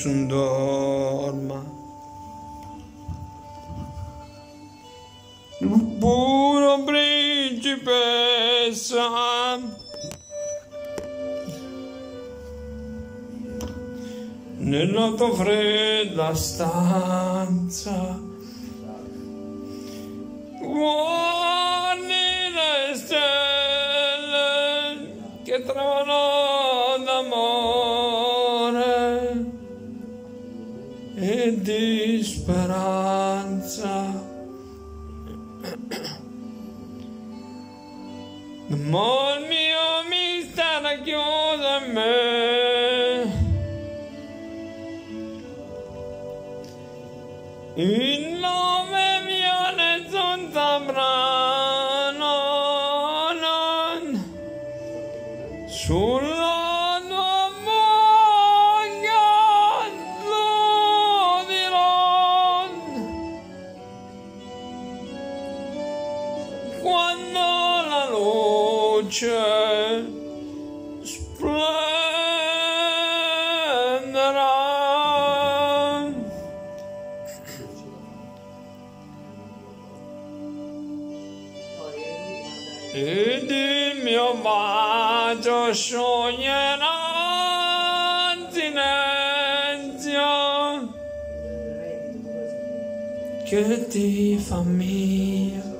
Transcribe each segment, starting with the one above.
nessun dorma. Puro principessa. Nella tua fredda stanza. Guardi le stelle che trovano e di speranza. Ma il mio mistero chiuso in me. Il nome mio nessun saprà, no, no. Sulla Quando la luce splenderà. Ed il mio bacio scioglierà in silenzio che ti fa mia.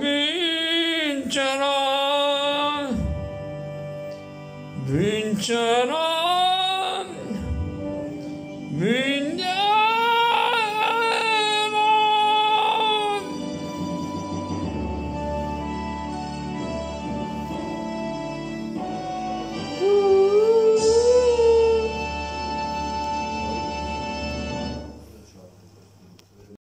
vincerà vincerà